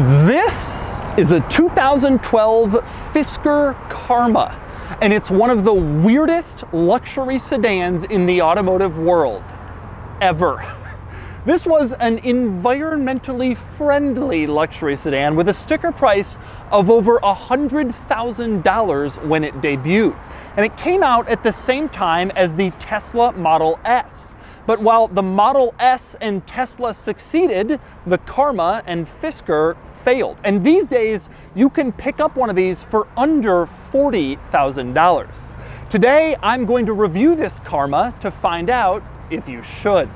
This is a 2012 Fisker Karma, and it's one of the weirdest luxury sedans in the automotive world ever. This was an environmentally friendly luxury sedan with a sticker price of over $100,000 when it debuted. And it came out at the same time as the Tesla Model S. But while the Model S and Tesla succeeded, the Karma and Fisker failed. And these days, you can pick up one of these for under $40,000. Today, I'm going to review this Karma to find out if you should.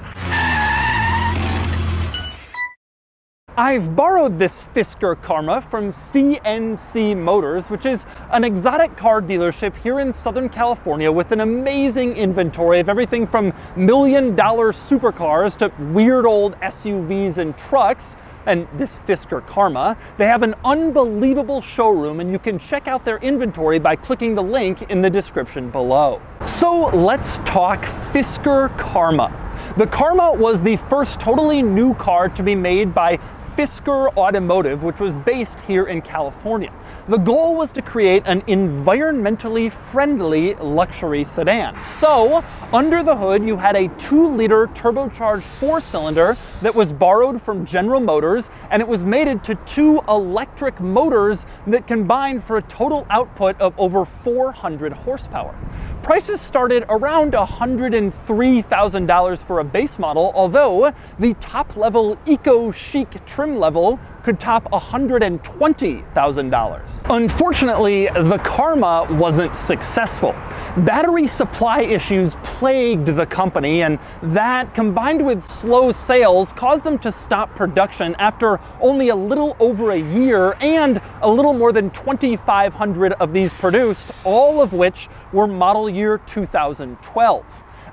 I've borrowed this Fisker Karma from CNC Motors, which is an exotic car dealership here in Southern California with an amazing inventory of everything from million dollar supercars to weird old SUVs and trucks. And this Fisker Karma, they have an unbelievable showroom and you can check out their inventory by clicking the link in the description below. So let's talk Fisker Karma. The Karma was the first totally new car to be made by Fisker Automotive, which was based here in California. The goal was to create an environmentally friendly luxury sedan. So, under the hood, you had a 2 liter turbocharged four cylinder that was borrowed from General Motors, and it was mated to two electric motors that combined for a total output of over 400 horsepower. Prices started around $103,000 for a base model, although the top level eco chic trim level could top $120,000. Unfortunately, the Karma wasn't successful. Battery supply issues plagued the company, and that, combined with slow sales, caused them to stop production after only a little over a year and a little more than 2,500 of these produced, all of which were model year 2012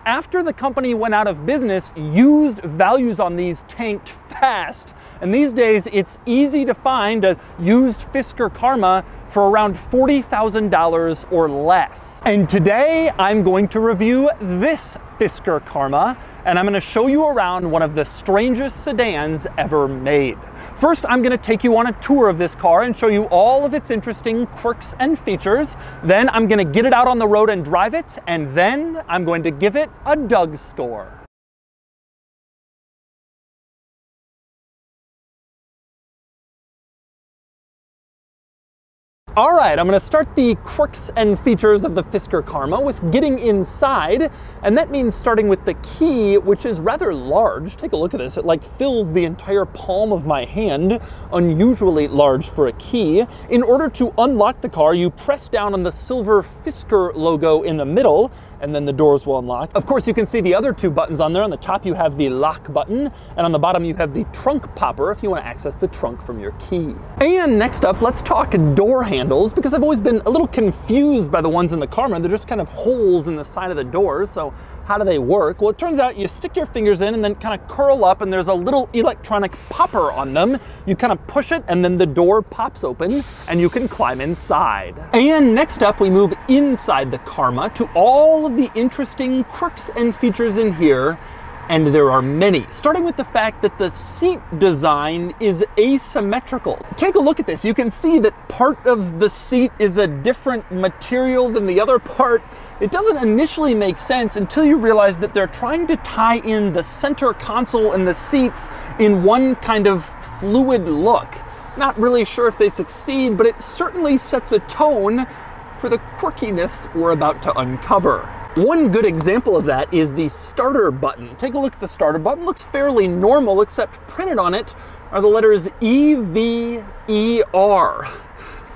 after the company went out of business, used values on these tanked fast. And these days, it's easy to find a used Fisker Karma for around $40,000 or less. And today I'm going to review this Fisker Karma, and I'm gonna show you around one of the strangest sedans ever made. First, I'm gonna take you on a tour of this car and show you all of its interesting quirks and features. Then I'm gonna get it out on the road and drive it, and then I'm going to give it a Doug score. All right, I'm gonna start the quirks and features of the Fisker Karma with getting inside, and that means starting with the key, which is rather large. Take a look at this, it like fills the entire palm of my hand, unusually large for a key. In order to unlock the car, you press down on the silver Fisker logo in the middle, and then the doors will unlock. Of course, you can see the other two buttons on there. On the top, you have the lock button, and on the bottom, you have the trunk popper if you wanna access the trunk from your key. And next up, let's talk door handles, because I've always been a little confused by the ones in the Karma. They're just kind of holes in the side of the doors, so how do they work? Well, it turns out you stick your fingers in and then kind of curl up and there's a little electronic popper on them. You kind of push it and then the door pops open and you can climb inside. And next up, we move inside the Karma to all of the interesting quirks and features in here and there are many, starting with the fact that the seat design is asymmetrical. Take a look at this. You can see that part of the seat is a different material than the other part. It doesn't initially make sense until you realize that they're trying to tie in the center console and the seats in one kind of fluid look. Not really sure if they succeed, but it certainly sets a tone for the quirkiness we're about to uncover. One good example of that is the starter button. Take a look at the starter button. Looks fairly normal, except printed on it are the letters E, V, E, R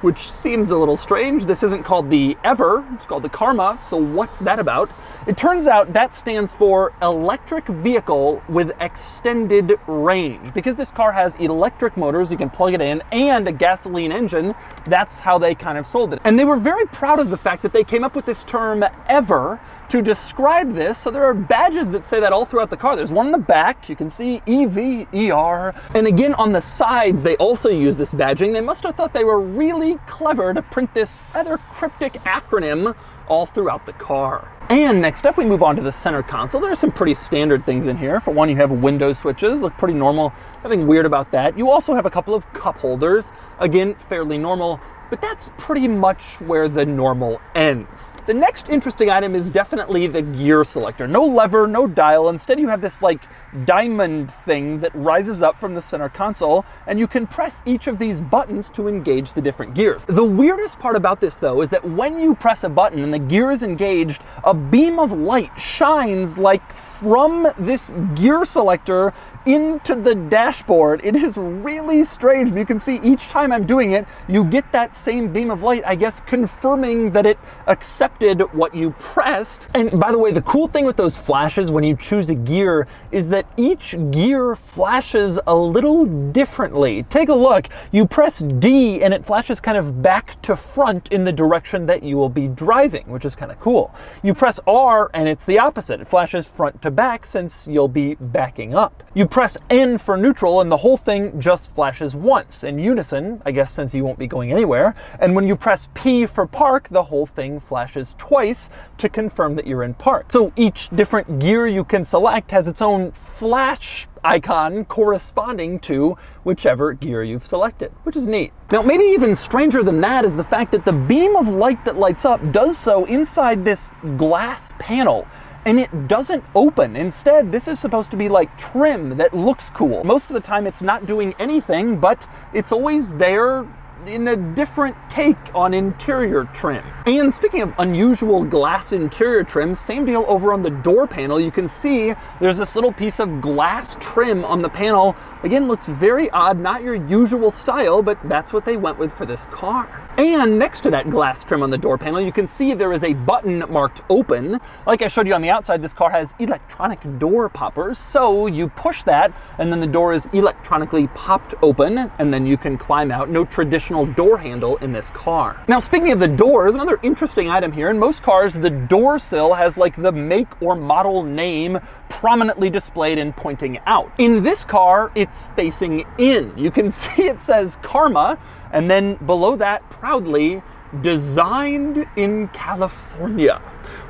which seems a little strange. This isn't called the Ever, it's called the Karma, so what's that about? It turns out that stands for electric vehicle with extended range. Because this car has electric motors, you can plug it in, and a gasoline engine, that's how they kind of sold it. And they were very proud of the fact that they came up with this term Ever to describe this. So there are badges that say that all throughout the car. There's one in the back, you can see EV, ER. And again on the sides, they also use this badging. They must have thought they were really clever to print this rather cryptic acronym all throughout the car. And next up, we move on to the center console. There are some pretty standard things in here. For one, you have window switches, look pretty normal. Nothing weird about that. You also have a couple of cup holders. Again, fairly normal but that's pretty much where the normal ends. The next interesting item is definitely the gear selector. No lever, no dial. Instead, you have this like diamond thing that rises up from the center console, and you can press each of these buttons to engage the different gears. The weirdest part about this, though, is that when you press a button and the gear is engaged, a beam of light shines like from this gear selector into the dashboard. It is really strange. You can see each time I'm doing it, you get that same beam of light, I guess, confirming that it accepted what you pressed. And by the way, the cool thing with those flashes when you choose a gear is that each gear flashes a little differently. Take a look. You press D and it flashes kind of back to front in the direction that you will be driving, which is kind of cool. You press R and it's the opposite. It flashes front to back since you'll be backing up. You press N for neutral and the whole thing just flashes once in unison, I guess since you won't be going anywhere. And when you press P for park, the whole thing flashes twice to confirm that you're in park. So each different gear you can select has its own flash icon corresponding to whichever gear you've selected, which is neat. Now, maybe even stranger than that is the fact that the beam of light that lights up does so inside this glass panel and it doesn't open. Instead, this is supposed to be like trim that looks cool. Most of the time, it's not doing anything, but it's always there in a different take on interior trim. And speaking of unusual glass interior trim, same deal over on the door panel. You can see there's this little piece of glass trim on the panel. Again, looks very odd, not your usual style, but that's what they went with for this car. And next to that glass trim on the door panel, you can see there is a button marked open. Like I showed you on the outside, this car has electronic door poppers. So you push that, and then the door is electronically popped open, and then you can climb out. No traditional door handle in this car. Now, speaking of the doors, another interesting item here. In most cars, the door sill has like the make or model name prominently displayed and pointing out. In this car, it's facing in. You can see it says Karma, and then below that, proudly, designed in California.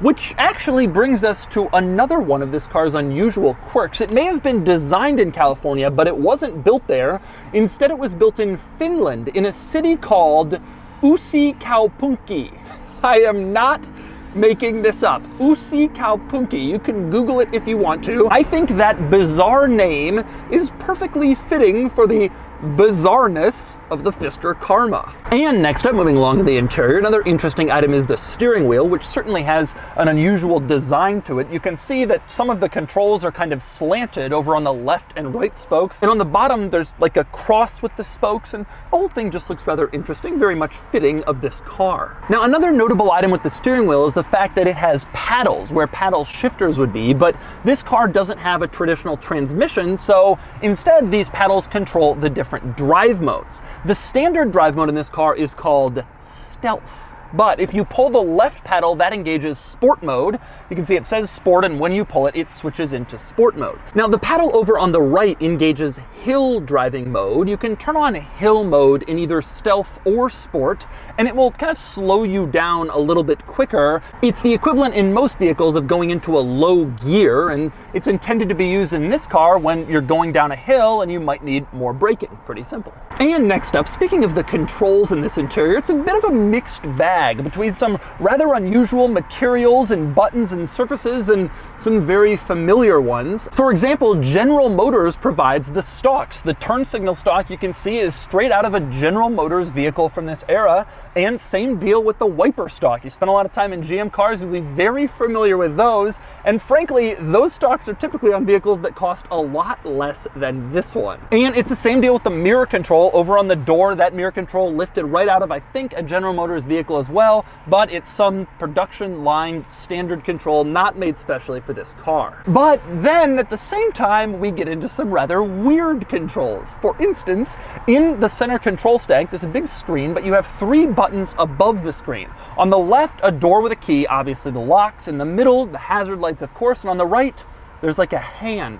Which actually brings us to another one of this car's unusual quirks. It may have been designed in California, but it wasn't built there. Instead, it was built in Finland, in a city called Uusikaupunki. I am not making this up. Uusikaupunki. You can Google it if you want to. I think that bizarre name is perfectly fitting for the bizarreness of the Fisker Karma. And next up, moving along to the interior, another interesting item is the steering wheel, which certainly has an unusual design to it. You can see that some of the controls are kind of slanted over on the left and right spokes, and on the bottom there's like a cross with the spokes, and the whole thing just looks rather interesting, very much fitting of this car. Now, another notable item with the steering wheel is the fact that it has paddles, where paddle shifters would be, but this car doesn't have a traditional transmission, so instead these paddles control the different different drive modes. The standard drive mode in this car is called Stealth. But if you pull the left pedal, that engages sport mode. You can see it says sport, and when you pull it, it switches into sport mode. Now, the pedal over on the right engages hill driving mode. You can turn on hill mode in either stealth or sport, and it will kind of slow you down a little bit quicker. It's the equivalent in most vehicles of going into a low gear, and it's intended to be used in this car when you're going down a hill and you might need more braking. Pretty simple. And next up, speaking of the controls in this interior, it's a bit of a mixed bag between some rather unusual materials and buttons and surfaces and some very familiar ones. For example, General Motors provides the stalks. The turn signal stalk you can see is straight out of a General Motors vehicle from this era, and same deal with the wiper stalk. You spend a lot of time in GM cars, you'll be very familiar with those, and frankly, those stalks are typically on vehicles that cost a lot less than this one. And it's the same deal with the mirror control over on the door. That mirror control lifted right out of, I think, a General Motors vehicle as well, but it's some production line standard control not made specially for this car. But then at the same time, we get into some rather weird controls. For instance, in the center control stack, there's a big screen, but you have three buttons above the screen. On the left, a door with a key, obviously the locks. In the middle, the hazard lights, of course, and on the right, there's like a hand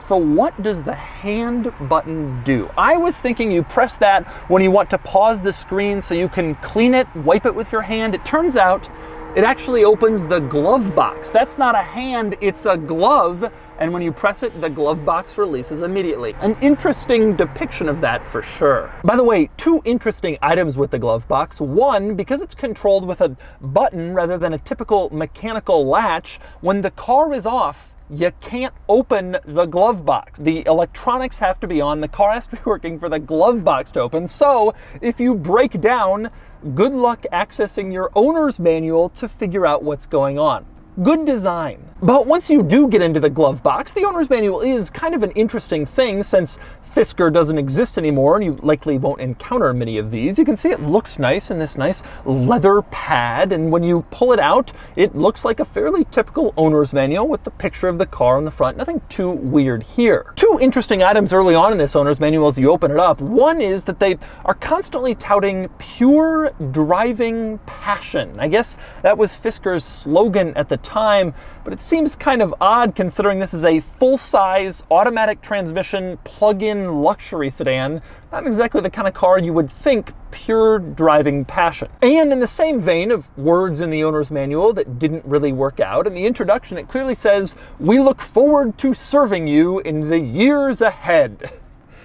So what does the hand button do? I was thinking you press that when you want to pause the screen so you can clean it, wipe it with your hand. It turns out it actually opens the glove box. That's not a hand, it's a glove. And when you press it, the glove box releases immediately. An interesting depiction of that for sure. By the way, two interesting items with the glove box. One, because it's controlled with a button rather than a typical mechanical latch, when the car is off, you can't open the glove box. The electronics have to be on, the car has to be working for the glove box to open. So if you break down, good luck accessing your owner's manual to figure out what's going on. Good design. But once you do get into the glove box, the owner's manual is kind of an interesting thing since Fisker doesn't exist anymore, and you likely won't encounter many of these. You can see it looks nice in this nice leather pad, and when you pull it out, it looks like a fairly typical owner's manual with the picture of the car on the front. Nothing too weird here. Two interesting items early on in this owner's manual as you open it up. One is that they are constantly touting pure driving passion. I guess that was Fisker's slogan at the time, but it seems kind of odd considering this is a full-size automatic transmission plug-in luxury sedan, not exactly the kind of car you would think pure driving passion. And in the same vein of words in the owner's manual that didn't really work out, in the introduction it clearly says, We look forward to serving you in the years ahead.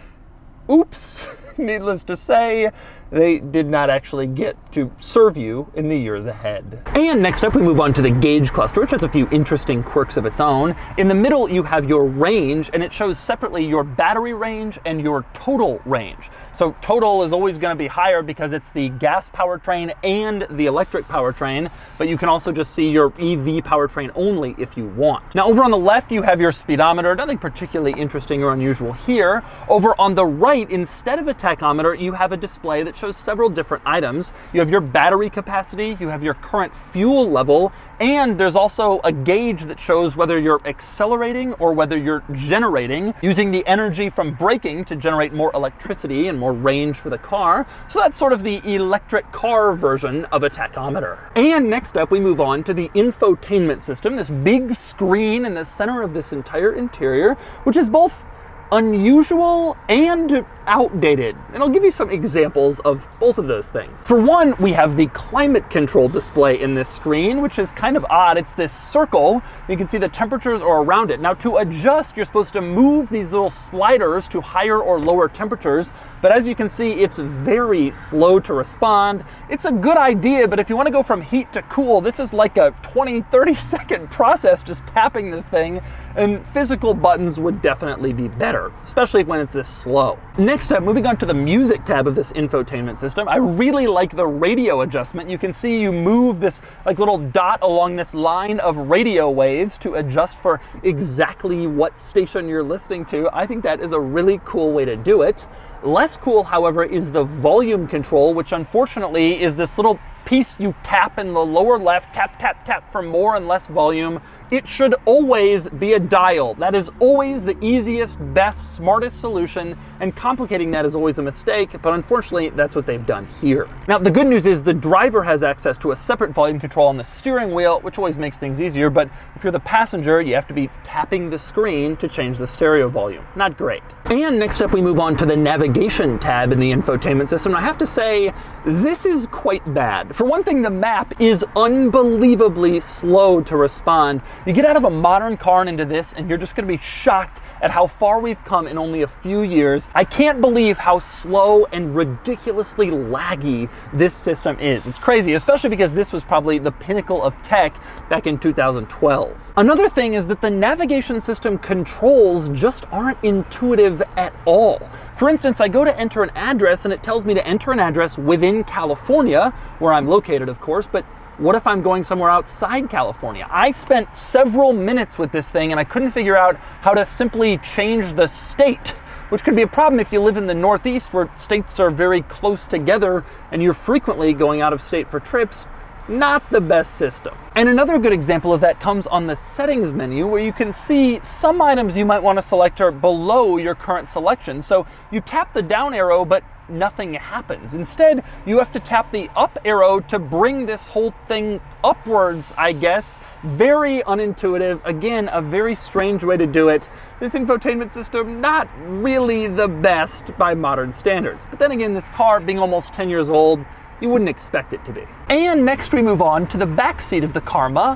Oops, needless to say, they did not actually get to serve you in the years ahead. And next up, we move on to the gauge cluster, which has a few interesting quirks of its own. In the middle, you have your range, and it shows separately your battery range and your total range. So total is always going to be higher because it's the gas powertrain and the electric powertrain, but you can also just see your EV powertrain only if you want. Now over on the left, you have your speedometer, nothing particularly interesting or unusual here. Over on the right, instead of a tachometer, you have a display that shows several different items. You have your battery capacity, you have your current fuel level, and there's also a gauge that shows whether you're accelerating or whether you're generating, using the energy from braking to generate more electricity and more range for the car. So that's sort of the electric car version of a tachometer. And next up, we move on to the infotainment system, this big screen in the center of this entire interior, which is both unusual and outdated. And I'll give you some examples of both of those things. For one, we have the climate control display in this screen, which is kind of odd. It's this circle. You can see the temperatures are around it. Now to adjust, you're supposed to move these little sliders to higher or lower temperatures. But as you can see, it's very slow to respond. It's a good idea, but if you want to go from heat to cool, this is like a 20, 30 second process just tapping this thing. And physical buttons would definitely be better better, especially when it's this slow. Next up, moving on to the music tab of this infotainment system, I really like the radio adjustment. You can see you move this like little dot along this line of radio waves to adjust for exactly what station you're listening to. I think that is a really cool way to do it. Less cool, however, is the volume control, which unfortunately is this little piece you tap in the lower left, tap, tap, tap for more and less volume. It should always be a dial. That is always the easiest, best, smartest solution, and complicating that is always a mistake, but unfortunately, that's what they've done here. Now, the good news is the driver has access to a separate volume control on the steering wheel, which always makes things easier, but if you're the passenger, you have to be tapping the screen to change the stereo volume. Not great. And next up, we move on to the navigation tab in the infotainment system. I have to say, this is quite bad. For one thing, the map is unbelievably slow to respond. You get out of a modern car and into this, and you're just gonna be shocked at how far we've come in only a few years. I can't believe how slow and ridiculously laggy this system is. It's crazy, especially because this was probably the pinnacle of tech back in 2012. Another thing is that the navigation system controls just aren't intuitive at all. For instance, I go to enter an address and it tells me to enter an address within California, where I'm located, of course, but what if I'm going somewhere outside California? I spent several minutes with this thing and I couldn't figure out how to simply change the state, which could be a problem if you live in the Northeast where states are very close together and you're frequently going out of state for trips. Not the best system. And another good example of that comes on the settings menu where you can see some items you might want to select are below your current selection. So you tap the down arrow, but nothing happens. Instead, you have to tap the up arrow to bring this whole thing upwards, I guess. Very unintuitive. Again, a very strange way to do it. This infotainment system, not really the best by modern standards. But then again, this car being almost 10 years old, you wouldn't expect it to be. And next we move on to the back seat of the Karma,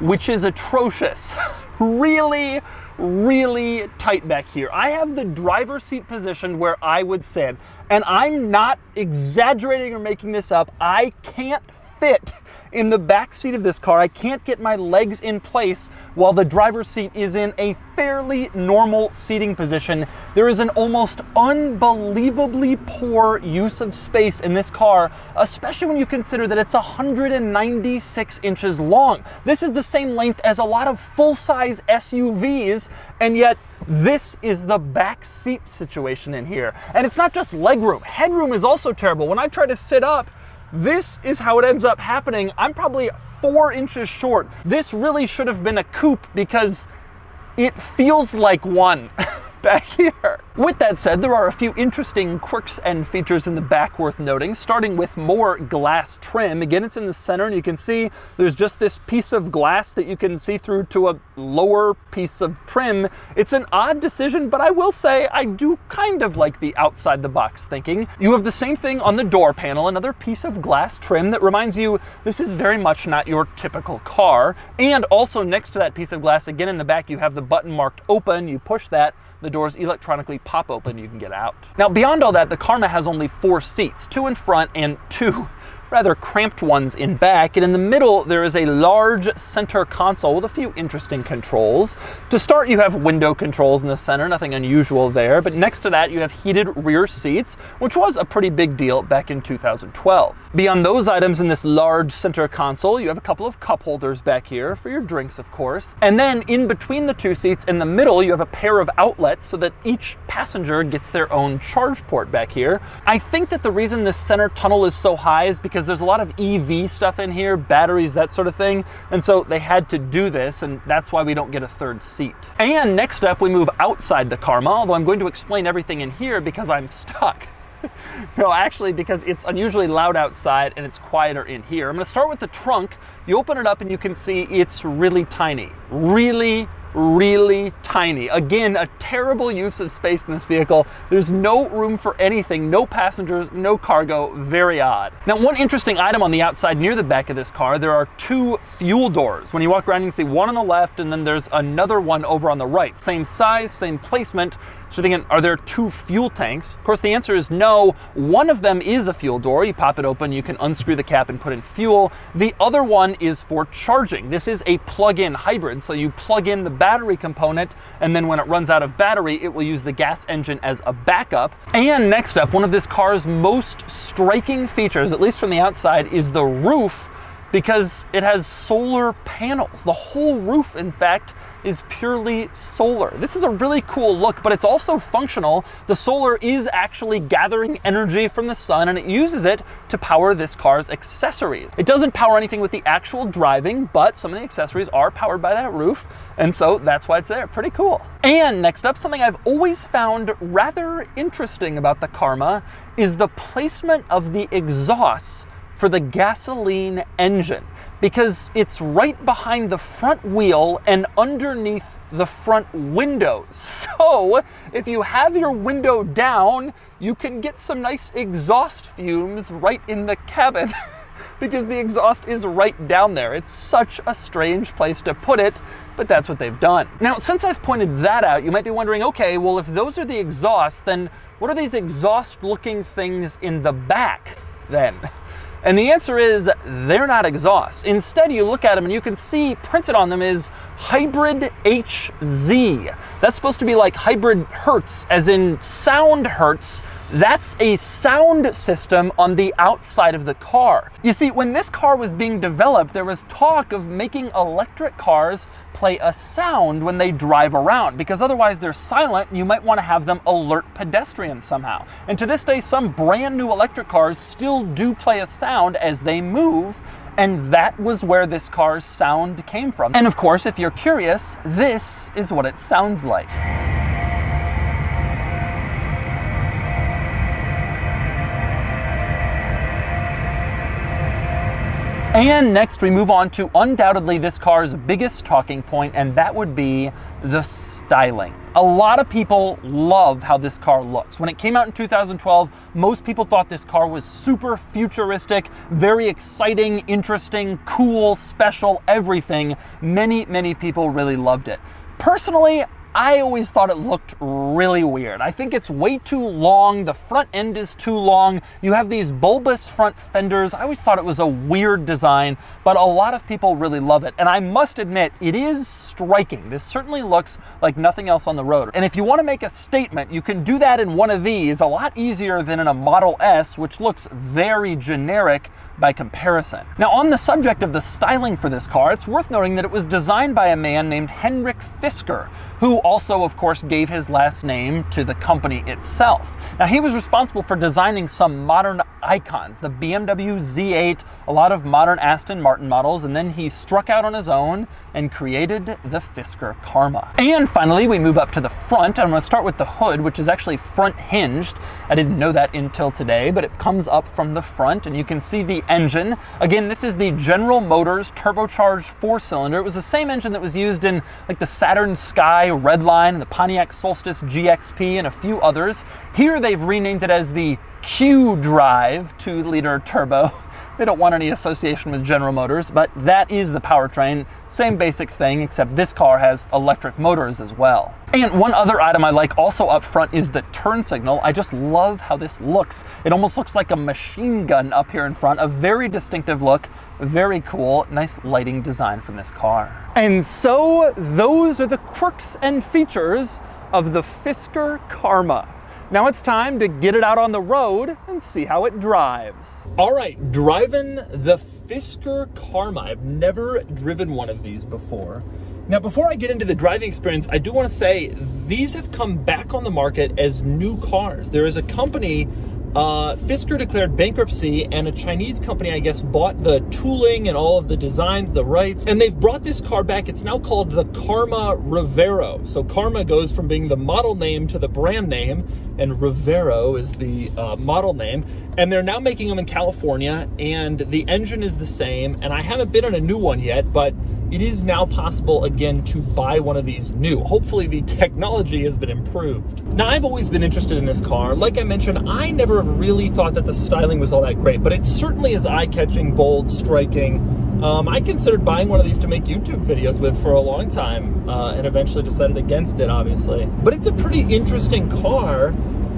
which is atrocious. really, really tight back here. I have the driver seat positioned where I would sit, and I'm not exaggerating or making this up. I can't fit in the back seat of this car. I can't get my legs in place while the driver's seat is in a fairly normal seating position. There is an almost unbelievably poor use of space in this car, especially when you consider that it's 196 inches long. This is the same length as a lot of full-size SUVs, and yet this is the back seat situation in here. And it's not just legroom, headroom is also terrible. When I try to sit up, this is how it ends up happening. I'm probably four inches short. This really should have been a coupe because it feels like one. back here. With that said, there are a few interesting quirks and features in the back worth noting, starting with more glass trim. Again, it's in the center and you can see there's just this piece of glass that you can see through to a lower piece of trim. It's an odd decision, but I will say I do kind of like the outside the box thinking. You have the same thing on the door panel, another piece of glass trim that reminds you this is very much not your typical car. And also next to that piece of glass, again in the back, you have the button marked open. You push that, the doors electronically pop open, you can get out. Now, beyond all that, the Karma has only four seats, two in front and two rather cramped ones in back, and in the middle there is a large center console with a few interesting controls. To start, you have window controls in the center, nothing unusual there, but next to that you have heated rear seats, which was a pretty big deal back in 2012. Beyond those items in this large center console, you have a couple of cup holders back here for your drinks, of course. And then in between the two seats in the middle, you have a pair of outlets so that each passenger gets their own charge port back here. I think that the reason this center tunnel is so high is because because there's a lot of EV stuff in here, batteries, that sort of thing. And so they had to do this, and that's why we don't get a third seat. And next up, we move outside the Karma, although I'm going to explain everything in here because I'm stuck. no, actually, because it's unusually loud outside and it's quieter in here. I'm gonna start with the trunk. You open it up and you can see it's really tiny. Really, really tiny. Again, a terrible use of space in this vehicle. There's no room for anything, no passengers, no cargo, very odd. Now, one interesting item on the outside near the back of this car, there are two fuel doors. When you walk around, you can see one on the left and then there's another one over on the right. Same size, same placement, so you're thinking, are there two fuel tanks? Of course, the answer is no. One of them is a fuel door. You pop it open, you can unscrew the cap and put in fuel. The other one is for charging. This is a plug-in hybrid, so you plug in the battery component, and then when it runs out of battery, it will use the gas engine as a backup. And next up, one of this car's most striking features, at least from the outside, is the roof because it has solar panels. The whole roof, in fact, is purely solar. This is a really cool look, but it's also functional. The solar is actually gathering energy from the sun and it uses it to power this car's accessories. It doesn't power anything with the actual driving, but some of the accessories are powered by that roof, and so that's why it's there. Pretty cool. And next up, something I've always found rather interesting about the Karma is the placement of the exhausts for the gasoline engine because it's right behind the front wheel and underneath the front windows. So if you have your window down, you can get some nice exhaust fumes right in the cabin. because the exhaust is right down there. It's such a strange place to put it, but that's what they've done. Now, since I've pointed that out, you might be wondering, okay, well, if those are the exhausts, then what are these exhaust looking things in the back then? And the answer is they're not exhaust. Instead, you look at them and you can see printed on them is hybrid HZ. That's supposed to be like hybrid hertz, as in sound hertz. That's a sound system on the outside of the car. You see, when this car was being developed, there was talk of making electric cars play a sound when they drive around, because otherwise they're silent and you might want to have them alert pedestrians somehow. And to this day, some brand new electric cars still do play a sound as they move, and that was where this car's sound came from. And of course, if you're curious, this is what it sounds like. And next we move on to undoubtedly this car's biggest talking point, and that would be the styling. A lot of people love how this car looks. When it came out in 2012, most people thought this car was super futuristic, very exciting, interesting, cool, special, everything. Many, many people really loved it. Personally, I always thought it looked really weird. I think it's way too long. The front end is too long. You have these bulbous front fenders. I always thought it was a weird design, but a lot of people really love it. And I must admit, it is striking. This certainly looks like nothing else on the road. And if you want to make a statement, you can do that in one of these a lot easier than in a Model S, which looks very generic by comparison. Now, on the subject of the styling for this car, it's worth noting that it was designed by a man named Henrik Fisker, who also, of course, gave his last name to the company itself. Now, he was responsible for designing some modern icons, the BMW Z8, a lot of modern Aston Martin models, and then he struck out on his own and created the Fisker Karma. And finally, we move up to the front. I'm gonna start with the hood, which is actually front hinged. I didn't know that until today, but it comes up from the front and you can see the engine. Again, this is the General Motors turbocharged four cylinder. It was the same engine that was used in like the Saturn Sky Redline, the Pontiac Solstice GXP, and a few others. Here they've renamed it as the Q Drive 2 liter turbo. They don't want any association with General Motors, but that is the powertrain. Same basic thing, except this car has electric motors as well. And one other item I like also up front is the turn signal. I just love how this looks. It almost looks like a machine gun up here in front. A very distinctive look, very cool, nice lighting design from this car. And so those are the quirks and features of the Fisker Karma. Now it's time to get it out on the road and see how it drives. All right, driving the Fisker Karma. I've never driven one of these before. Now, before I get into the driving experience, I do want to say these have come back on the market as new cars. There is a company uh, Fisker declared bankruptcy, and a Chinese company, I guess, bought the tooling and all of the designs, the rights, and they've brought this car back. It's now called the Karma Revero. So Karma goes from being the model name to the brand name, and Revero is the uh, model name. And they're now making them in California, and the engine is the same. And I haven't been on a new one yet, but it is now possible again to buy one of these new. Hopefully the technology has been improved. Now I've always been interested in this car. Like I mentioned, I never really thought that the styling was all that great, but it certainly is eye-catching, bold, striking. Um, I considered buying one of these to make YouTube videos with for a long time uh, and eventually decided against it, obviously. But it's a pretty interesting car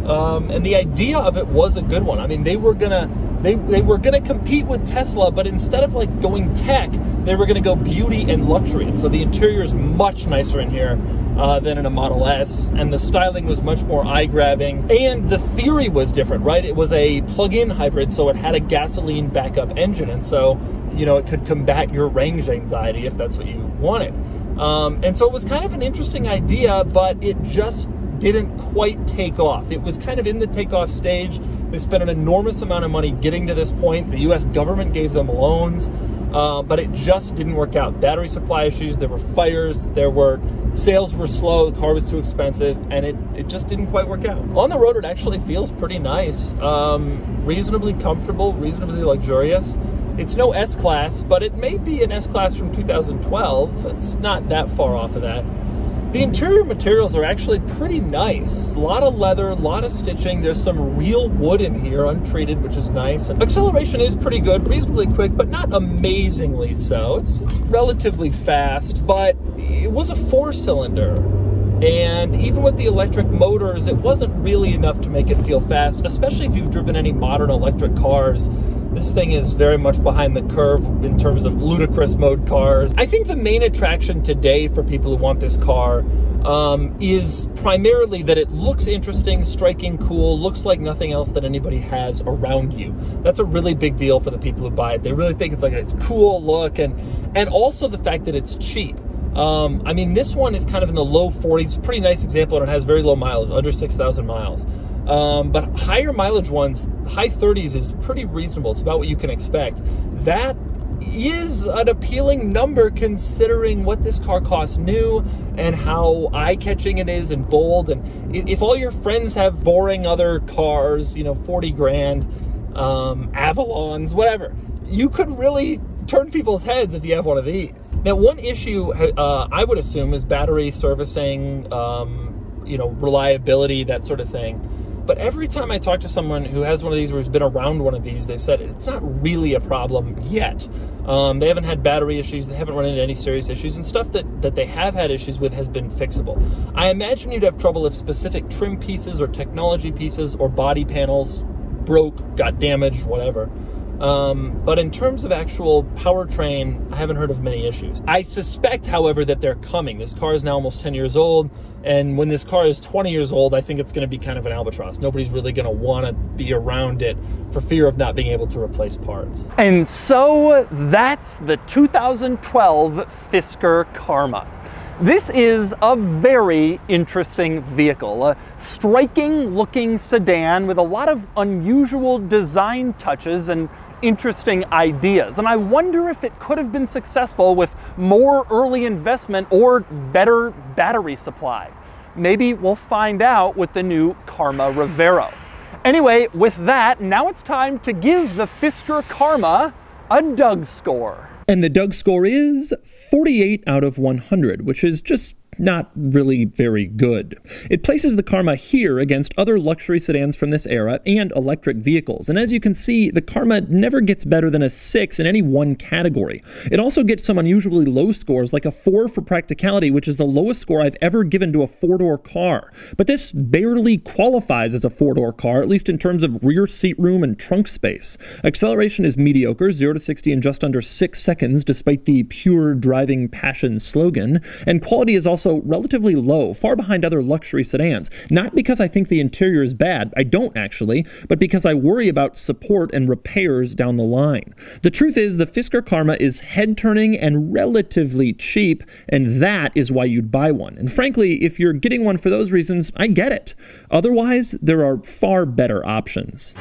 um, and the idea of it was a good one. I mean, they were gonna they, they were to compete with Tesla, but instead of like going tech, they were to go beauty and luxury. And so the interior is much nicer in here uh, than in a Model S, and the styling was much more eye-grabbing. And the theory was different, right? It was a plug-in hybrid, so it had a gasoline backup engine, and so you know it could combat your range anxiety if that's what you wanted. Um, and so it was kind of an interesting idea, but it just didn't quite take off. It was kind of in the takeoff stage. They spent an enormous amount of money getting to this point. The US government gave them loans, uh, but it just didn't work out. Battery supply issues, there were fires, there were sales were slow, the car was too expensive, and it, it just didn't quite work out. On the road, it actually feels pretty nice, um, reasonably comfortable, reasonably luxurious. It's no S-Class, but it may be an S-Class from 2012. It's not that far off of that. The interior materials are actually pretty nice. A lot of leather, a lot of stitching. There's some real wood in here, untreated, which is nice. And acceleration is pretty good, reasonably quick, but not amazingly so. It's, it's relatively fast, but it was a four cylinder. And even with the electric motors, it wasn't really enough to make it feel fast, especially if you've driven any modern electric cars. This thing is very much behind the curve in terms of ludicrous mode cars. I think the main attraction today for people who want this car um, is primarily that it looks interesting, striking, cool, looks like nothing else that anybody has around you. That's a really big deal for the people who buy it. They really think it's like a cool look and and also the fact that it's cheap. Um, I mean, this one is kind of in the low 40s, pretty nice example, and it has very low mileage, under 6,000 miles. Um, but higher mileage ones, high 30s is pretty reasonable. It's about what you can expect. That is an appealing number considering what this car costs new and how eye-catching it is and bold. And if all your friends have boring other cars, you know, 40 grand, um, Avalons, whatever, you could really turn people's heads if you have one of these. Now, one issue uh, I would assume is battery servicing, um, you know, reliability, that sort of thing. But every time I talk to someone who has one of these or has been around one of these, they've said it's not really a problem yet. Um, they haven't had battery issues. They haven't run into any serious issues, and stuff that, that they have had issues with has been fixable. I imagine you'd have trouble if specific trim pieces or technology pieces or body panels broke, got damaged, whatever. Um, but in terms of actual powertrain, I haven't heard of many issues. I suspect, however, that they're coming. This car is now almost 10 years old, and when this car is 20 years old, I think it's going to be kind of an albatross. Nobody's really going to want to be around it for fear of not being able to replace parts. And so that's the 2012 Fisker Karma. This is a very interesting vehicle, a striking looking sedan with a lot of unusual design touches and interesting ideas. And I wonder if it could have been successful with more early investment or better battery supply. Maybe we'll find out with the new Karma Revero. Anyway, with that, now it's time to give the Fisker Karma a Doug score. And the Doug score is 48 out of 100, which is just not really very good. It places the Karma here against other luxury sedans from this era and electric vehicles, and as you can see, the Karma never gets better than a 6 in any one category. It also gets some unusually low scores, like a 4 for practicality, which is the lowest score I've ever given to a four-door car. But this barely qualifies as a four-door car, at least in terms of rear seat room and trunk space. Acceleration is mediocre, 0 to 60 in just under 6 seconds, despite the pure driving passion slogan, and quality is also also relatively low, far behind other luxury sedans. Not because I think the interior is bad, I don't actually, but because I worry about support and repairs down the line. The truth is, the Fisker Karma is head turning and relatively cheap, and that is why you'd buy one. And frankly, if you're getting one for those reasons, I get it. Otherwise, there are far better options.